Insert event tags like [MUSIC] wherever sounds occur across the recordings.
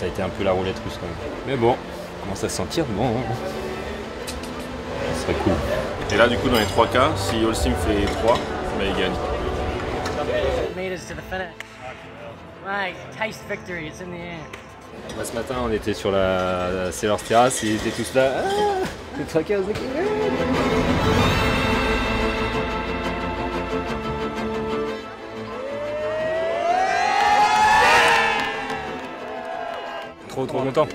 ça a été un peu la roulette russe quand même. Mais bon, on commence à se sentir bon. hein. Ce serait cool. Et là, du coup, dans les trois cas, si Holcim fait 3, bah, il gagne. Bah, ce matin, on était sur la, la Sailor's Terrace, ils étaient tous là. Ah, les trois cas, Trop content.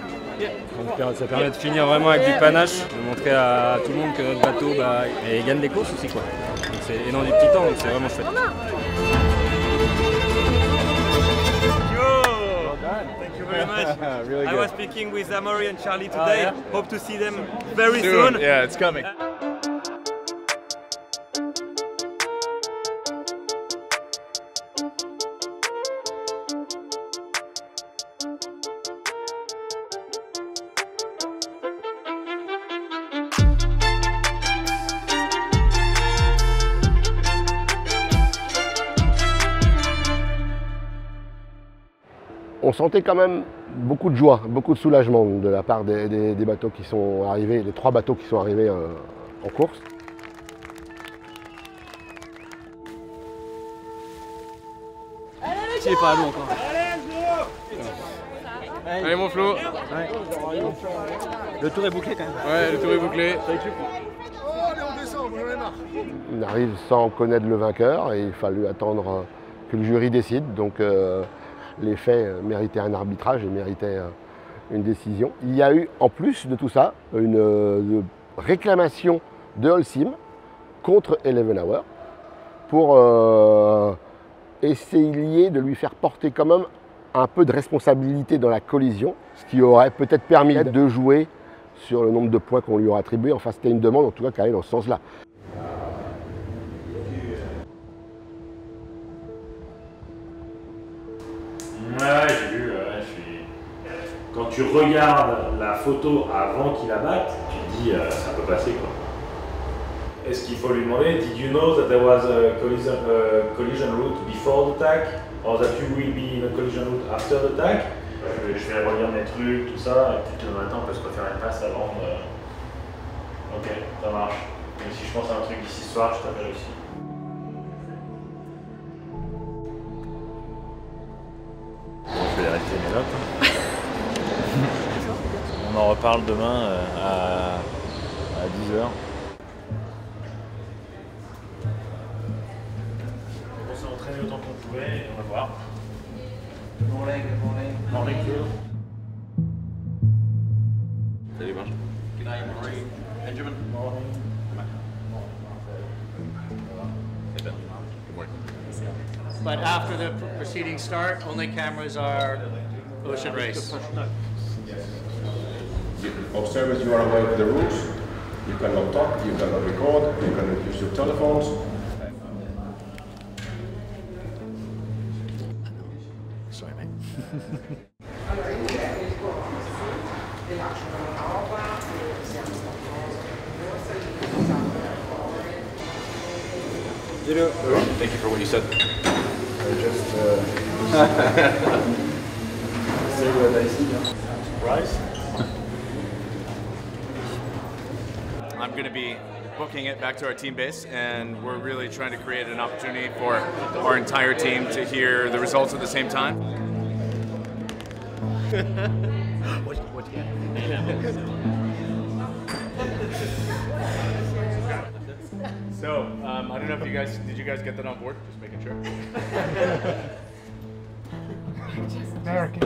Donc, ça permet de finir vraiment avec du panache, de montrer à tout le monde que notre bateau bah, et gagne des courses aussi quoi. Donc, c'est- et dans du petit temps, donc c'est vraiment chouette. Thank you very much. [LAUGHS] really I was speaking with Amory and Charlie Oh, today. yeah? Hope to see them very Soon. soon. Yeah, it's coming. On sentait quand même beaucoup de joie, beaucoup de soulagement de la part des, des- des bateaux qui sont arrivés, les trois bateaux qui sont arrivés euh, en course. Es pas encore. Allez mon Flo Le tour est bouclé quand même. Ouais, le tour est bouclé. On arrive sans connaître le vainqueur et il fallu attendre que le jury décide. Donc euh, les faits euh, méritaient un arbitrage et méritaient euh, une décision. Il y a eu en plus de tout ça une euh, réclamation de Holcim contre Eleven Hour pour euh, essayer de lui faire porter quand même un peu de responsabilité dans la collision, ce qui aurait peut-être permis de jouer sur le nombre de points qu'on lui aura attribué. Enfin, c'était une demande en tout cas qui allait dans ce sens-là. Regardes la photo avant qu'il la batte, tu te dis euh, ça peut passer quoi. Est-ce qu'il faut lui demander Did you know that there was a collision, uh, collision route before the tag or that you will be in a collision route after the je vais, je vais relire mes trucs, tout ça, et puis tu te attends, on peut se refaire une passe avant. euh. Ok, ça marche. Mais si je pense à un truc d'ici ce soir, je t'appelle aussi. En reparle demain euh, à, à 10h. On s'est entraîné autant qu'on pouvait et on va voir. Morning, morning. Morning. Salut Marc. Good night, Marie. Benjamin. But after the proceedings start, only cameras are Ocean Race. Observers, you are aware of the rules. You cannot talk, you cannot record, you cannot use your telephones. Sorry, mate. Thank you for what you said. I just uh, say what I see. Surprise? I'm going to be booking it back to our team base, and we're really trying to create an opportunity for our entire team to hear the results at the same time. [LAUGHS] What, what, yeah. So, um, I don't know if you guys did. You guys get that on board? Just making sure.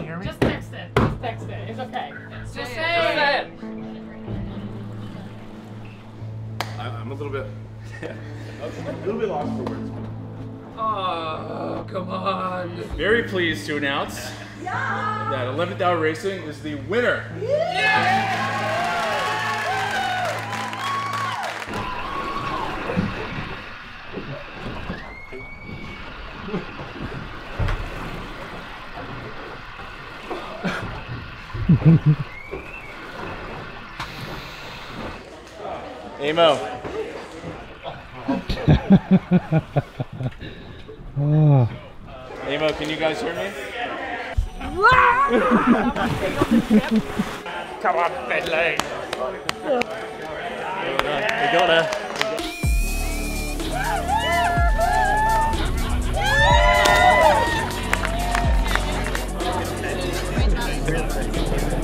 [LAUGHS] Just text it. Just text it. It's okay. Little bit. A little bit lost for words. Oh, come on. Very pleased to announce that 11th Hour Racing is the winner. Amo. [LAUGHS] Amo, can you guys hear me? [LAUGHS] Come on, Bentley. We got her. Uh, [LAUGHS]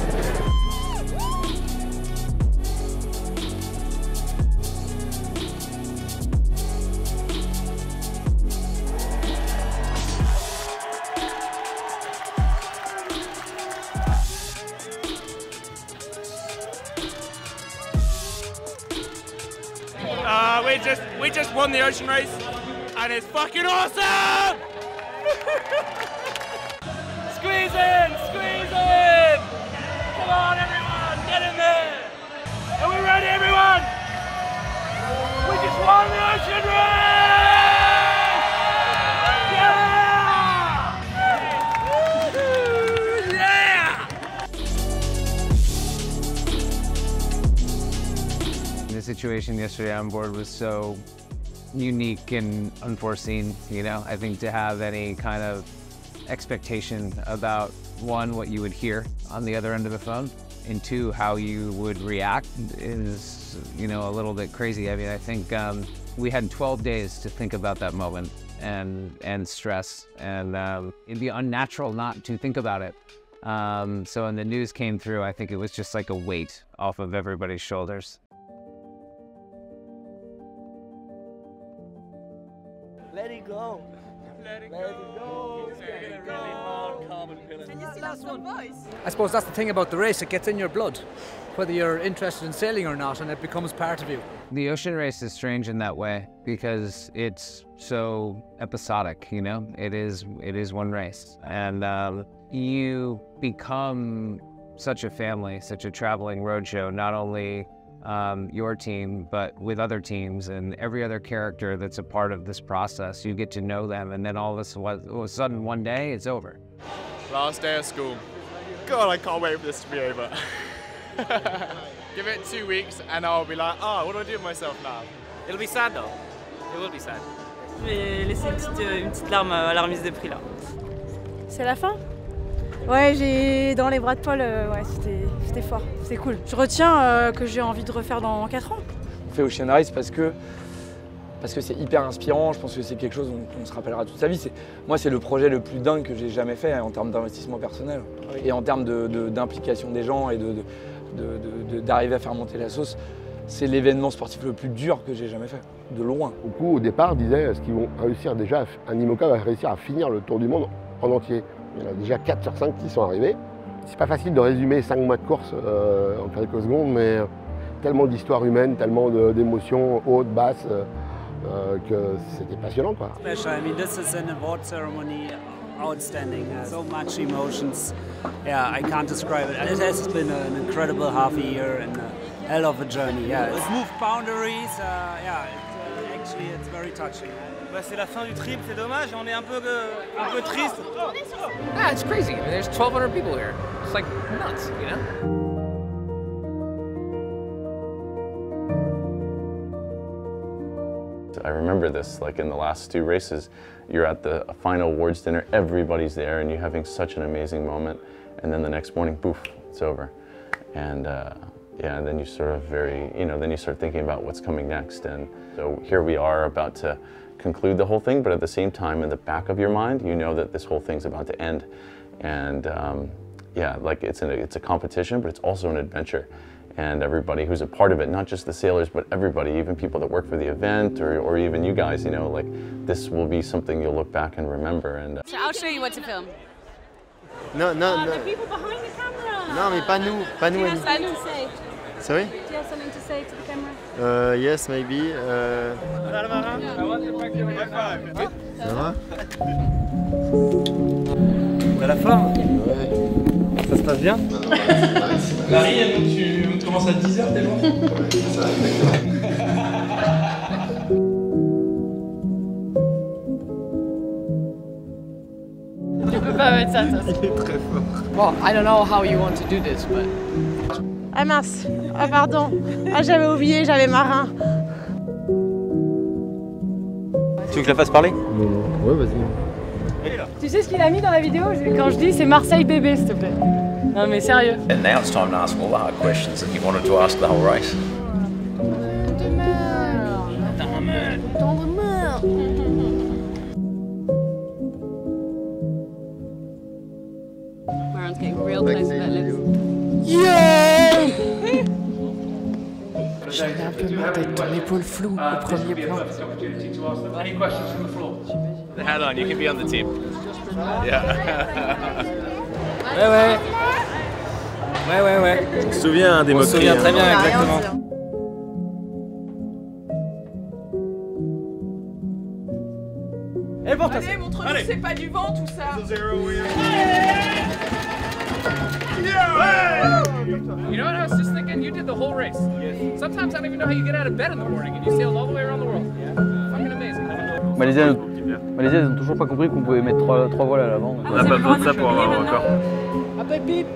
we just won the ocean race, and it's fucking awesome! [LAUGHS] squeeze in, squeeze situation yesterday on board was so unique and unforeseen, you know. I think to have any kind of expectation about one, what you would hear on the other end of the phone, and two, how you would react is, you know, a little bit crazy. I mean, I think um, we had 12 days to think about that moment and and stress, and um, it'd be unnatural not to think about it. Um, so when the news came through, I think it was just like a weight off of everybody's shoulders. It go. Let it go. Let it go. Carbon you see last one, boys? I suppose that's the thing about the race, it gets in your blood, whether you're interested in sailing or not, and it becomes part of you. The ocean race is strange in that way because it's so episodic, you know? It is it is one race. And um, you become such a family, such a traveling roadshow, not only um, your team, but with other teams and every other character that's a part of this process. You get to know them, and then all of a sudden, all of a sudden one day, it's over. Last day of school. God, I can't wait for this to be over. [LAUGHS] Give it two weeks and I'll be like, oh, what do I do with myself now? It'll be sad though. It will be sad. Je vais laisser une petite, une petite larme à la remise des prix là. C'est la fin Ouais, j'ai dans les bras de Paul, euh, ouais, c'était- c'était fort, c'était cool. Je retiens euh, que j'ai envie de refaire dans 4 ans. On fait Ocean Race parce que parce que c'est hyper inspirant. Je pense que c'est quelque chose dont on se rappellera toute sa vie. C'est- Moi, c'est le projet le plus dingue que j'ai jamais fait en termes d'investissement personnel et en termes de- de- d'implication des gens et de- de- de- de- de- d'arriver à faire monter la sauce. C'est l'événement sportif le plus dur que j'ai jamais fait, de loin. Beaucoup au départ disaient est-ce qu'ils vont réussir déjà, un IMOCA va réussir à finir le tour du monde en entier? Il y en a déjà 4 sur 5 qui sont arrivés. C'est pas facile de résumer 5 mois de course euh, en quelques secondes, mais tellement d'histoires humaines, tellement d'émotions hautes, basses, euh, euh, que c'était passionnant. Quoi. special. I mean, this is an award ceremony outstanding. Uh, so much emotions. Yeah, I can't describe it. It has been an incredible half a year and a hell of a journey. Yeah, it's moved boundaries. Uh, yeah, it, uh, actually, it's very touching. Bah, c'est la fin du trip, c'est dommage, on est un peu, euh, un peu triste. Ah, it's crazy. I mean, there's 1,200 people here. It's like nuts, you know? I remember this, like in the last two races, you're at the final awards dinner, everybody's there, and you're having such an amazing moment, and then the next morning, poof, it's over. And uh, yeah, and then you sort of very, you know, then you start thinking about what's coming next. And so here we are about to conclude the whole thing, but at the same time, in the back of your mind, you know that this whole thing's about to end. And um, yeah, like it's, an, it's a competition, but it's also an adventure. And everybody who's a part of it, not just the sailors, but everybody, even people that work for the event or, or even you guys, you know, like this will be something you'll look back and remember. And uh, So I'll show you what to film. No, no, Uh, no. the people behind the camera. Non, mais pas nous, pas Do nous. you have Sorry? Do you have something to say to the camera? Uh, yes, maybe. Uh, ça va? À la fin Ça se passe bien? Marie, donc tu, tu commences à 10h, t'es loin? Tu peux pas mettre ça, ça. Il est très fort. Well, I don't know how you want to do this, but Ah mince, ah pardon, ah j'avais oublié, j'avais marin. Tu veux que je la fasse parler? Ouais, vas-y. Tu sais ce qu'il a mis dans la vidéo? Quand je dis c'est Marseille bébé, s'il te plaît. Non mais sérieux. And now it's time to ask all the hard questions that you wanted to ask the whole race. Peu ma tête, ton épaule floue au premier plan? Any questions from the floor? Hat on, you can be on the team. Yeah. Ouais, ouais. Ouais, ouais, ouais. On se souvient hein, des On se moqueries. souvient très hein. bien, exactement. Et bon, Allez, montre-nous que c'est pas du vent tout ça. You know what I was just thinking? You did the whole race. Sometimes I don't even know how you get out of bed in the morning and you sailed all the way around the world. Fucking amazing. Malaisiens, Malaisiens, ils ont toujours pas compris qu'on pouvait mettre trois, trois voiles à l'avant. On n'a pas besoin de ça pour avoir un record. Après, bip